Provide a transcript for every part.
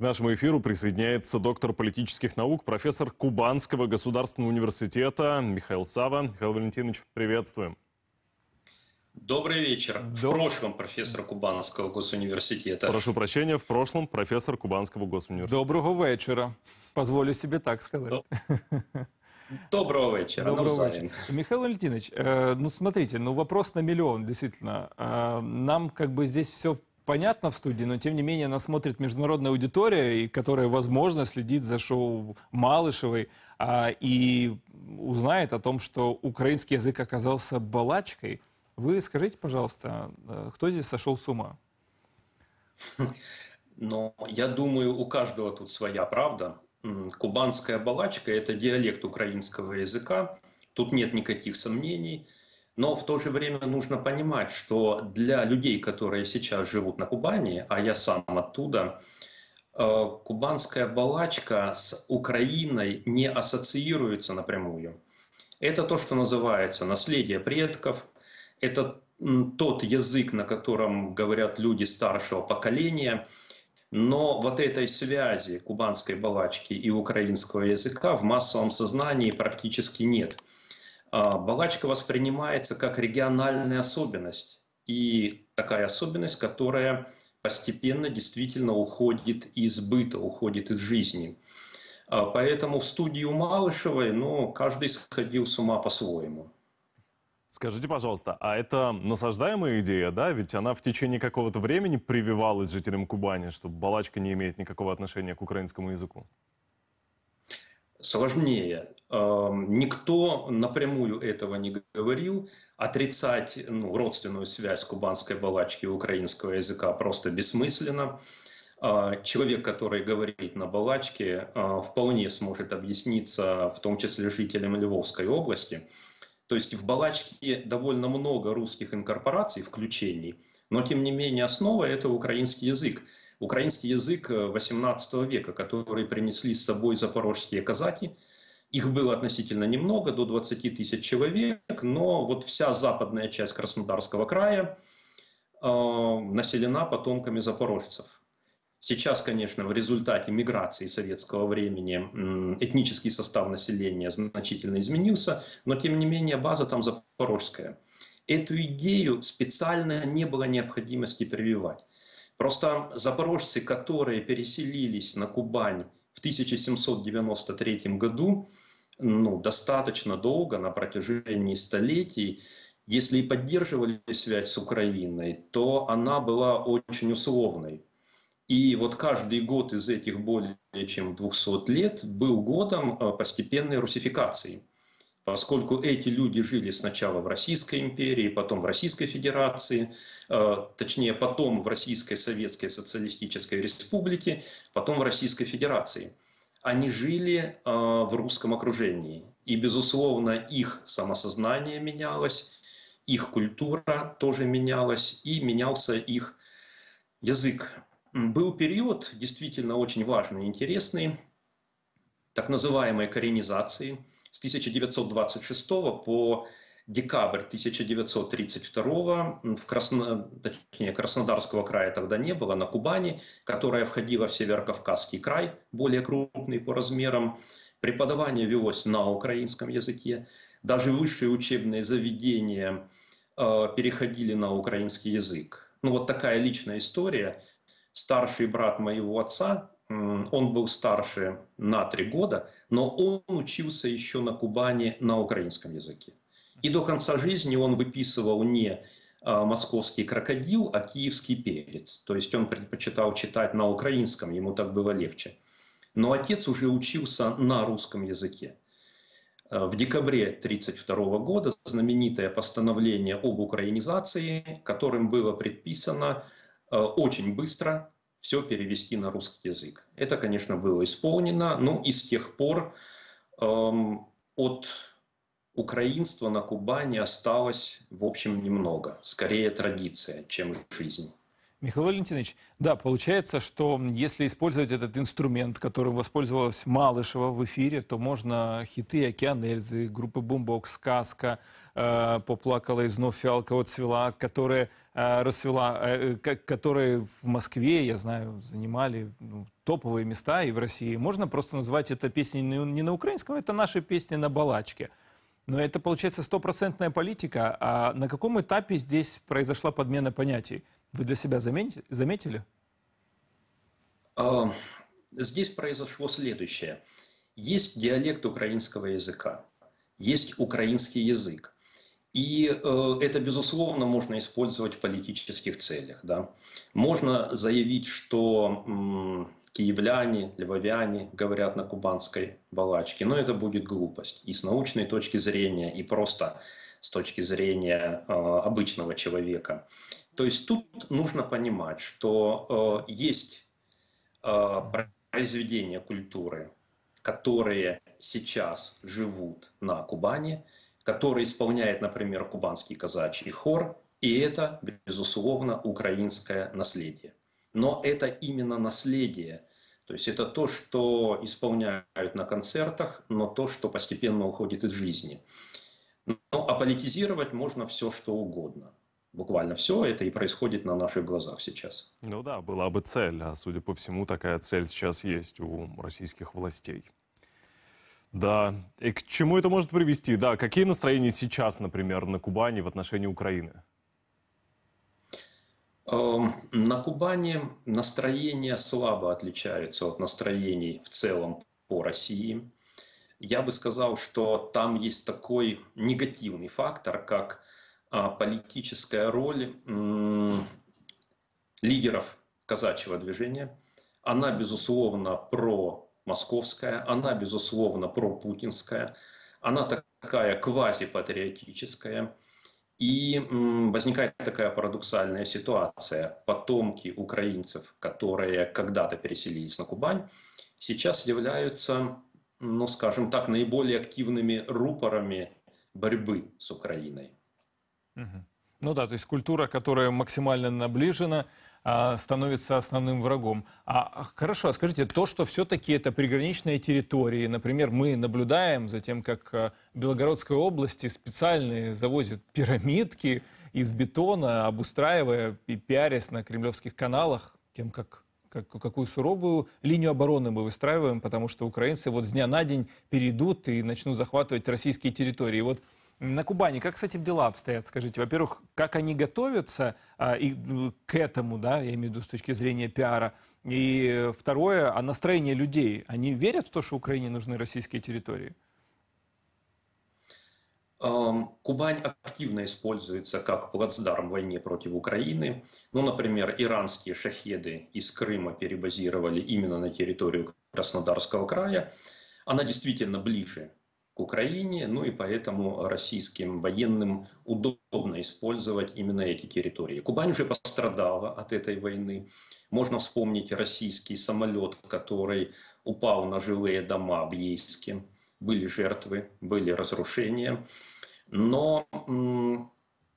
К нашему эфиру присоединяется доктор политических наук, профессор Кубанского государственного университета Михаил Сава. Михаил Валентинович, приветствуем. Добрый вечер. В Доб- прошлом профессор Кубанского госуниверситета. Прошу прощения, в прошлом профессор Кубанского госуниверситета. Доброго вечера. Позволю себе так сказать. Доброго вечера. Доброго вечера. Михаил Валентинович, э, ну смотрите, ну вопрос на миллион, действительно. Э, нам как бы здесь все понятно в студии, но тем не менее нас смотрит международная аудитория, и которая, возможно, следит за шоу Малышевой а, и узнает о том, что украинский язык оказался балачкой. Вы скажите, пожалуйста, э, кто здесь сошел с ума? Но я думаю, у каждого тут своя правда. Кубанская балачка – это диалект украинского языка. Тут нет никаких сомнений. Но в то же время нужно понимать, что для людей, которые сейчас живут на Кубани, а я сам оттуда, э, кубанская балачка с Украиной не ассоциируется напрямую. Это то, что называется наследие предков, это тот язык, на котором говорят люди старшего поколения, но вот этой связи кубанской балачки и украинского языка в массовом сознании практически нет. А, Балачка воспринимается как региональная особенность. И такая особенность, которая постепенно действительно уходит из быта, уходит из жизни. А, Поэтому в студию Малышевой ну, каждый сходил с ума по-своему. Скажите, пожалуйста, а это насаждаемая идея, да? Ведь она в течение какого-то времени прививалась жителям Кубани, что балачка не имеет никакого отношения к украинскому языку. Сложнее. Эм, Никто напрямую этого не говорил. Отрицать ну, родственную связь кубанской балачки и украинского языка просто бессмысленно. Э, Человек, который говорит на балачке, э, вполне сможет объясниться, в том числе жителям Львовской области. То есть в балачке довольно много русских инкорпораций, включений, но тем не менее основа – это украинский язык. Украинский язык э, XVIII века, который принесли с собой запорожские казаки. Их было относительно немного, до 20 тысяч человек, но вот вся западная часть Краснодарского края э, населена потомками запорожцев. Сейчас, конечно, в результате миграции советского времени этнический состав населения значительно изменился, но тем не менее база там запорожская. Эту идею специально не было необходимости прививать. Просто запорожцы, которые переселились на Кубань в 1793 году, ну, достаточно долго, на протяжении столетий, если и поддерживали связь с Украиной, то она была очень условной. И вот каждый год из этих более чем 200 лет был годом э, постепенной русификации. Поскольку эти люди жили сначала в Российской империи, потом в Российской Федерации, э, точнее потом в Российской Советской Социалистической Республике, потом в Российской Федерации. Они жили э, в русском окружении. И, безусловно, их самосознание менялось, их культура тоже менялась, и менялся их язык. Был период действительно очень важный и интересный, так называемой коренизации с 1926 по декабрь 1932 в Красно... точнее, Краснодарского края тогда не было, на Кубани, которая входила в Северокавказский край, более крупный по размерам. Преподавание велось на украинском языке. Даже высшие учебные заведения э, переходили на украинский язык. Ну вот такая личная история. Старший брат моего отца, он был старше на три года, но он учился еще на Кубани на украинском языке. И до конца жизни он выписывал не а, московский крокодил, а киевский перец. То есть он предпочитал читать на украинском, ему так было легче. Но отец уже учился на русском языке. Э, В декабре 1932 года знаменитое постановление об украинизации, которым было предписано э, очень быстро все перевести на русский язык. Это, конечно, было исполнено, но и с тех пор эм, от украинства на Кубани осталось, в общем, немного. Скорее традиция, чем жизнь. Михаил Валентинович, да, получается, что если использовать этот инструмент, которым воспользовалась Малышева в эфире, то можно хиты «Океан Эльзы», группы «Бумбокс», «Сказка», э, «Поплакала и знов фиалка отцвела», которые расцвела, э, которые в Москве, я знаю, занимали ну, топовые места и в России. Можно просто назвать это песней не на украинском, это наши песни на балачке. Но это, получается, стопроцентная политика. А на каком этапе здесь произошла подмена понятий? Вы для себя заметили? А, здесь произошло следующее. Есть диалект украинского языка, есть украинский язык. И э, это, безусловно, можно использовать в политических целях. Да? Можно заявить, что м, киевляне, львовяне говорят на кубанской балачке, но это будет глупость и с научной точки зрения, и просто с точки зрения э, обычного человека. То есть тут нужно понимать, что э, есть э, произведения культуры, которые сейчас живут на Кубани – который исполняет, например, кубанский казачий хор, и это, безусловно, украинское наследие. Но это именно наследие, то есть это то, что исполняют на концертах, но то, что постепенно уходит из жизни. Ну, а политизировать можно все, что угодно. Буквально все это и происходит на наших глазах сейчас. Ну да, была бы цель, а судя по всему, такая цель сейчас есть у российских властей. Да. И к чему это может привести? Да, какие настроения сейчас, например, на Кубани в отношении Украины? Эм, на Кубани настроения слабо отличаются от настроений в целом по России. Я бы сказал, что там есть такой негативный фактор, как а, политическая роль лидеров казачьего движения. Она, безусловно, про московская, она, безусловно, пропутинская, она такая квазипатриотическая. И возникает такая парадоксальная ситуация. Потомки украинцев, которые когда-то переселились на Кубань, сейчас являются, ну скажем так, наиболее активными рупорами борьбы с Украиной. Ну да, то есть культура, которая максимально наближена, а, становится основным врагом. А, а хорошо, а скажите, то, что все-таки это приграничные территории, например, мы наблюдаем за тем, как в Белгородской области специальные завозят пирамидки из бетона, обустраивая и пиарясь на кремлевских каналах, тем, как как, какую суровую линию обороны мы выстраиваем, потому что украинцы вот с дня на день перейдут и начнут захватывать российские территории. Вот на Кубани как с этим дела обстоят? Скажите, во-первых, как они готовятся а, и, ну, к этому, да, я имею в виду с точки зрения пиара, и второе, а настроение людей, они верят в то, что Украине нужны российские территории? Кубань активно используется как плацдарм в войне против Украины. Ну, например, иранские шахеды из Крыма перебазировали именно на территорию Краснодарского края. Она действительно ближе Украине, ну и поэтому российским военным удобно использовать именно эти территории. Кубань уже пострадала от этой войны. Можно вспомнить российский самолет, который упал на жилые дома в Ейске. Были жертвы, были разрушения. Но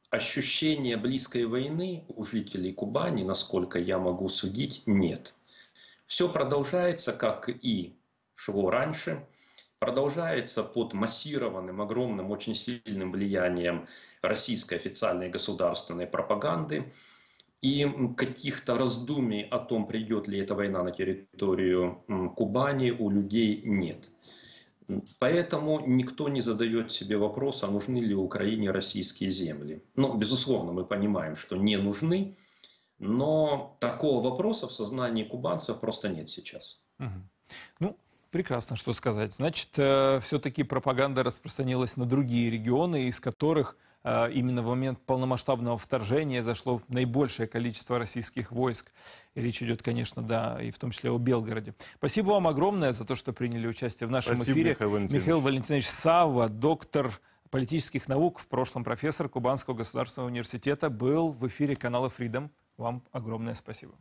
ощущения близкой войны у жителей Кубани, насколько я могу судить, нет. Все продолжается, как и шло раньше – продолжается под массированным, огромным, очень сильным влиянием российской официальной государственной пропаганды. И каких-то раздумий о том, придет ли эта война на территорию Кубани, у людей нет. Поэтому никто не задает себе вопрос, а нужны ли Украине российские земли. Ну, безусловно, мы понимаем, что не нужны, но такого вопроса в сознании кубанцев просто нет сейчас. Ну, Прекрасно, что сказать. Значит, э, все-таки пропаганда распространилась на другие регионы, из которых э, именно в момент полномасштабного вторжения зашло наибольшее количество российских войск. И речь идет, конечно, да, и в том числе о Белгороде. Спасибо вам огромное за то, что приняли участие в нашем Спасибо, эфире. Михаил Валентинович. Михаил Валентинович Савва, доктор политических наук, в прошлом профессор Кубанского государственного университета, был в эфире канала Freedom. Вам огромное спасибо.